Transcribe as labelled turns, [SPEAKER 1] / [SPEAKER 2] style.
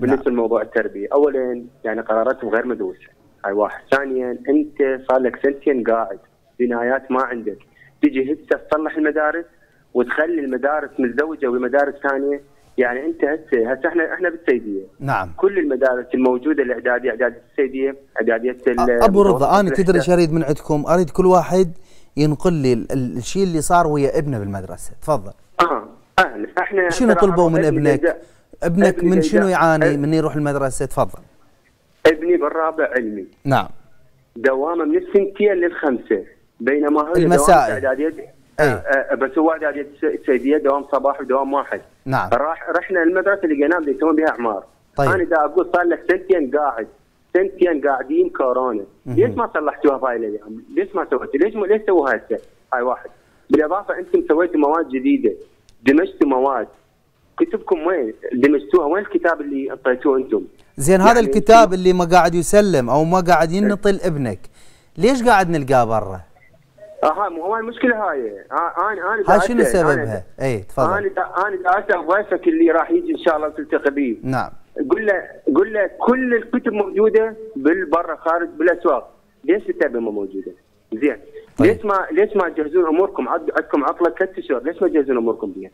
[SPEAKER 1] بالنسبة لموضوع التربية، اولا يعني قراراتهم غير مدروسة، هاي واحد، ثانيا أنت صار لك سنتين قاعد بنايات ما عندك، تجي هسه تصلح المدارس وتخلي المدارس مزدوجه بمدارس ثانية، يعني أنت هسه هسه إحنا إحنا بالسيديه
[SPEAKER 2] نعم.
[SPEAKER 1] كل المدارس الموجودة الإعدادية إعدادية السيديه إعدادية
[SPEAKER 2] أبو رضا أنا تدري إيش اريد من عندكم؟ أريد كل واحد ينقل لي ال- ال- الشيء اللي صار ويا ابنه بالمدرسة. تفضل.
[SPEAKER 1] آه أهلا إحنا
[SPEAKER 2] شنو طلبوا من ابنك؟ ابنك من شنو يعاني من يروح المدرسة تفضل
[SPEAKER 1] ابني بالرابع علمي
[SPEAKER 2] نعم
[SPEAKER 1] دوامة من السنتين للخمسة بينما. دوام إعدادية
[SPEAKER 2] أي.
[SPEAKER 1] آه، آه، بس هو إعدادية السيديه دوام صباح ودوام واحد
[SPEAKER 2] نعم
[SPEAKER 1] راح رحنا المدرسة لقيناها بده يسوون بها أعمار
[SPEAKER 2] طيب.
[SPEAKER 1] أنا دا أقول صار لك سنتين قاعد سنتين قاعدين كورونا. ليش ما صلحتوها بهاي الأيام؟ ليش ما سويتوا؟ ليش ليش سووها هسه؟ هاي واحد بالإضافة أنتم سويتوا مواد جديدة دمجتوا مواد كتبكم وين؟ دمجتوها وين الكتاب اللي أعطيتوه أنتم؟
[SPEAKER 2] زين هذا
[SPEAKER 1] يعني
[SPEAKER 2] الكتاب اللي ما قاعد يسلم أو ما قاعد ينطل ابنك ليش قاعد نلقاه برا؟
[SPEAKER 1] آه ما هو المشكلة هاي أنا أنا
[SPEAKER 2] هاي شنو سببها؟ اي
[SPEAKER 1] أنا
[SPEAKER 2] تفضل
[SPEAKER 1] أنا اسال ضيفك اللي راح يجي إن شاء الله تلتقي به
[SPEAKER 2] نعم
[SPEAKER 1] قل له قل له كل الكتب موجودة بالبرا خارج بالأسواق ليش التربيه ما موجودة؟ زين
[SPEAKER 2] طيب.
[SPEAKER 1] ليش ما ليش ما تجهزون أموركم عندكم عطلة ثلاث اشهر ليش ما تجهزون أموركم بها؟